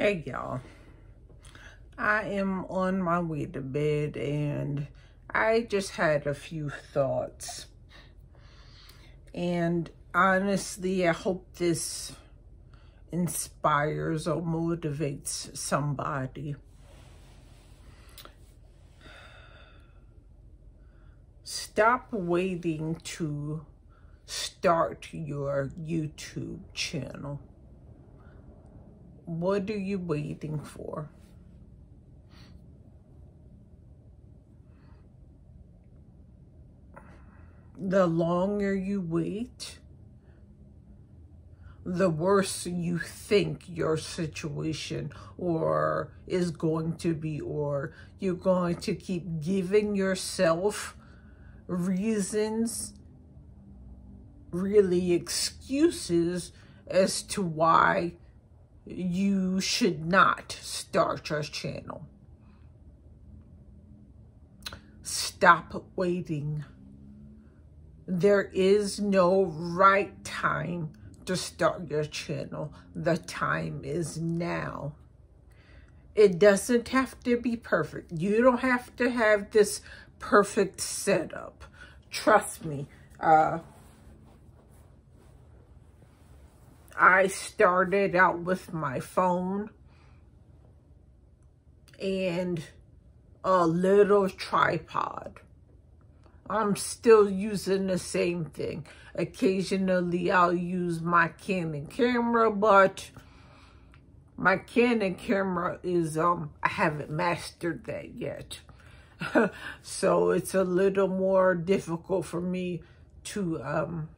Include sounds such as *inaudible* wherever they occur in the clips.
Hey y'all. I am on my way to bed and I just had a few thoughts. And honestly, I hope this inspires or motivates somebody. Stop waiting to start your YouTube channel. What are you waiting for? The longer you wait, the worse you think your situation or is going to be or you're going to keep giving yourself reasons really excuses as to why you should not start your channel. Stop waiting. There is no right time to start your channel. The time is now. It doesn't have to be perfect. You don't have to have this perfect setup. Trust me. Uh, I started out with my phone and a little tripod. I'm still using the same thing. Occasionally I'll use my Canon camera, but my Canon camera is, um, I haven't mastered that yet. *laughs* so it's a little more difficult for me to, um,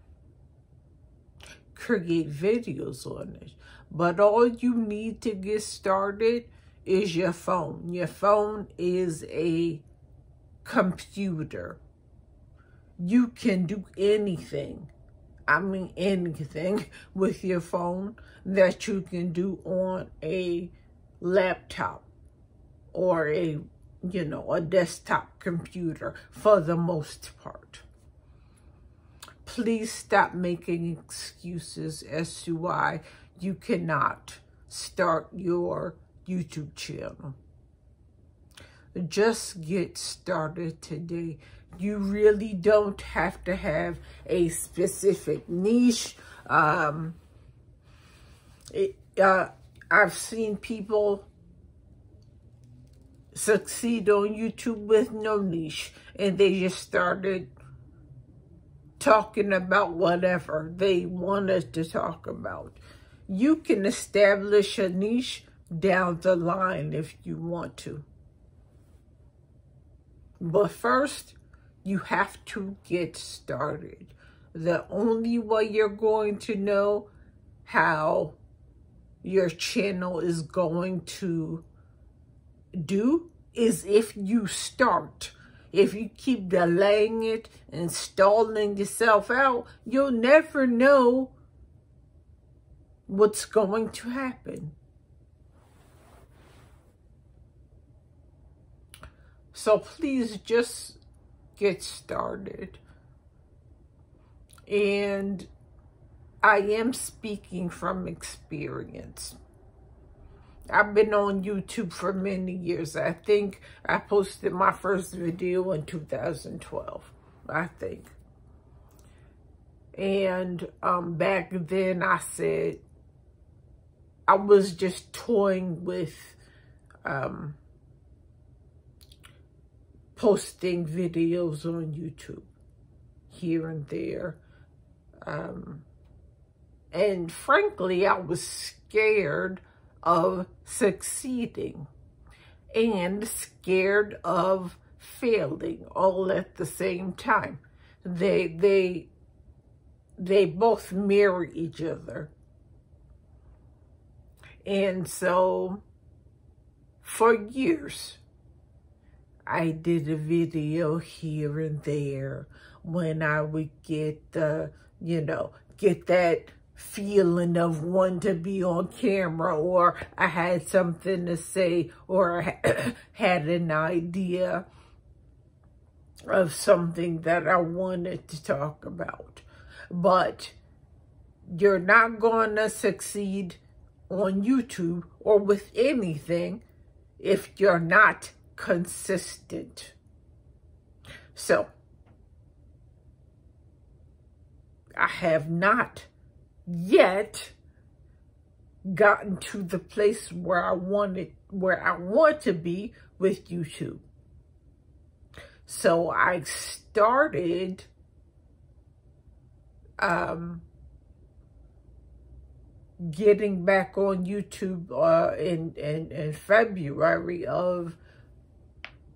create videos on it. But all you need to get started is your phone. Your phone is a computer. You can do anything. I mean anything *laughs* with your phone that you can do on a laptop or a, you know, a desktop computer for the most part please stop making excuses as to why you cannot start your YouTube channel. Just get started today. You really don't have to have a specific niche. Um, it, uh, I've seen people succeed on YouTube with no niche and they just started talking about whatever they want us to talk about. You can establish a niche down the line if you want to. But first, you have to get started. The only way you're going to know how your channel is going to do is if you start if you keep delaying it and stalling yourself out, you'll never know what's going to happen. So please just get started. And I am speaking from experience. I've been on YouTube for many years. I think I posted my first video in 2012, I think. And um, back then I said I was just toying with um, posting videos on YouTube here and there. Um, and frankly, I was scared of succeeding and scared of failing all at the same time. They, they, they both mirror each other. And so for years, I did a video here and there when I would get, uh, you know, get that feeling of wanting to be on camera or I had something to say or I *clears throat* had an idea of something that I wanted to talk about. But you're not going to succeed on YouTube or with anything if you're not consistent. So, I have not yet gotten to the place where I wanted, where I want to be with YouTube. So I started um, getting back on YouTube uh, in, in, in February of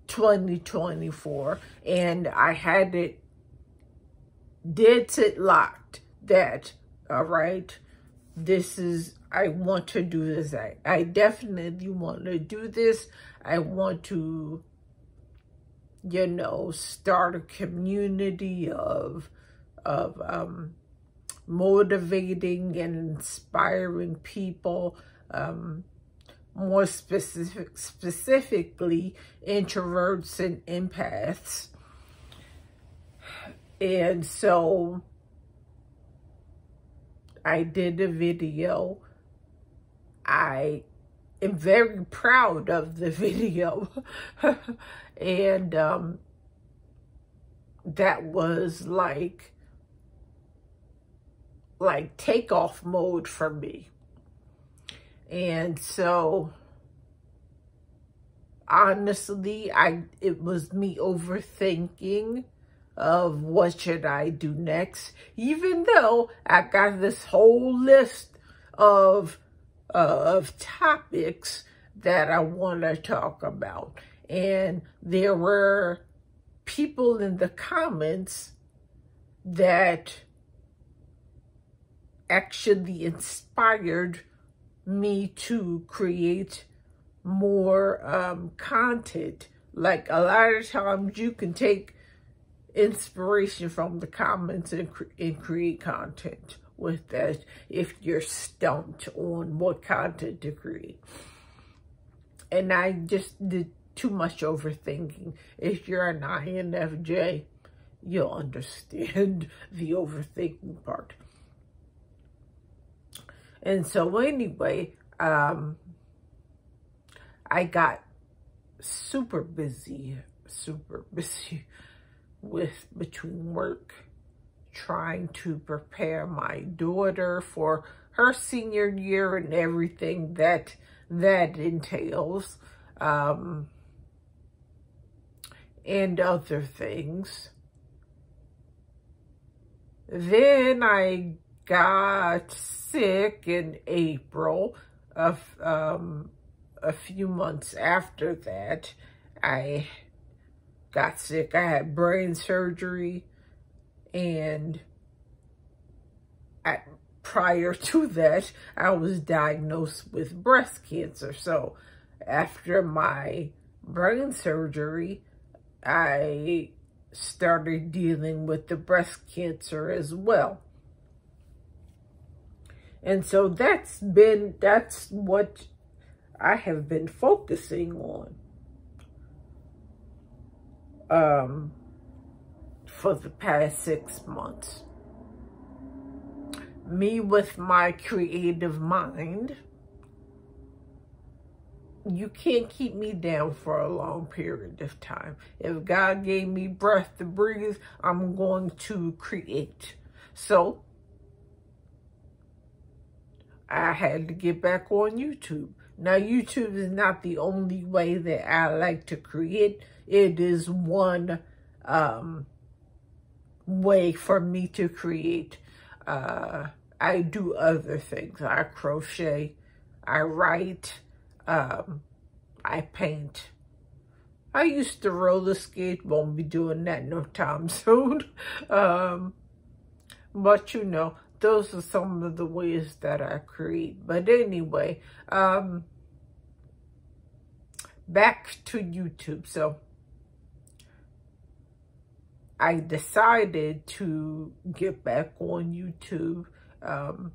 2024. And I had it dead set locked that, all right, this is, I want to do this. I, I definitely want to do this. I want to, you know, start a community of, of, um, motivating and inspiring people, um, more specific, specifically introverts and empaths. And so I did a video. I am very proud of the *laughs* video. and um, that was like like takeoff mode for me. And so honestly, I it was me overthinking of what should I do next, even though I got this whole list of uh, of topics that I want to talk about. And there were people in the comments that actually inspired me to create more um, content. Like a lot of times you can take inspiration from the comments and, cre and create content with that if you're stumped on what content to create. And I just did too much overthinking. If you're an INFJ, you'll understand *laughs* the overthinking part. And so anyway, um, I got super busy, super *laughs* busy with between work, trying to prepare my daughter for her senior year and everything that that entails, um, and other things. Then I got sick in April of um, a few months after that. I got sick. I had brain surgery and prior *laughs* to that, I was diagnosed with breast cancer. So after my brain surgery, I started dealing with the breast cancer as well. And so that's been, that's what I have been focusing on um, for the past six months. Me with my creative mind, you can't keep me down for a long period of time. If God gave me breath to breathe, I'm going to create. So I had to get back on YouTube. Now, YouTube is not the only way that I like to create. It is one um, way for me to create. Uh, I do other things. I crochet. I write. Um, I paint. I used to roller skate. Won't be doing that no time *laughs* soon. um, but, you know, those are some of the ways that I create. But anyway, um, back to YouTube. So I decided to get back on YouTube um,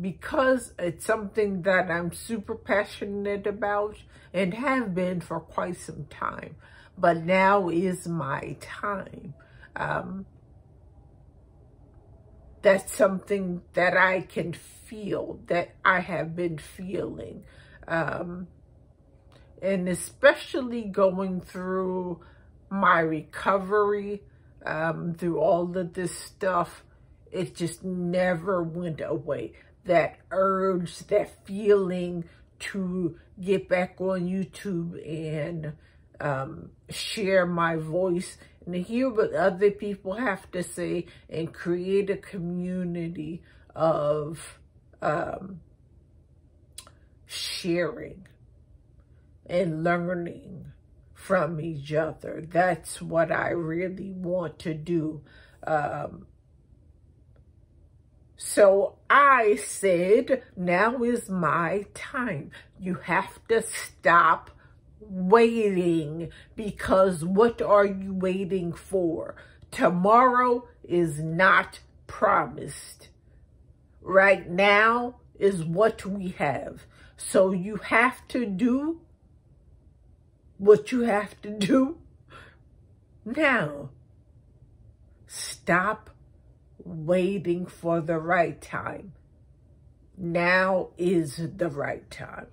because it's something that I'm super passionate about and have been for quite some time. But now is my time. Um, that's something that I can feel, that I have been feeling. Um, and especially going through my recovery, um, through all of this stuff, it just never went away. That urge, that feeling to get back on YouTube and um, share my voice and hear what other people have to say and create a community of um, sharing and learning from each other. That's what I really want to do. Um, so I said, now is my time. You have to stop waiting because what are you waiting for? Tomorrow is not promised. Right now is what we have. So you have to do what you have to do now. Stop waiting for the right time. Now is the right time.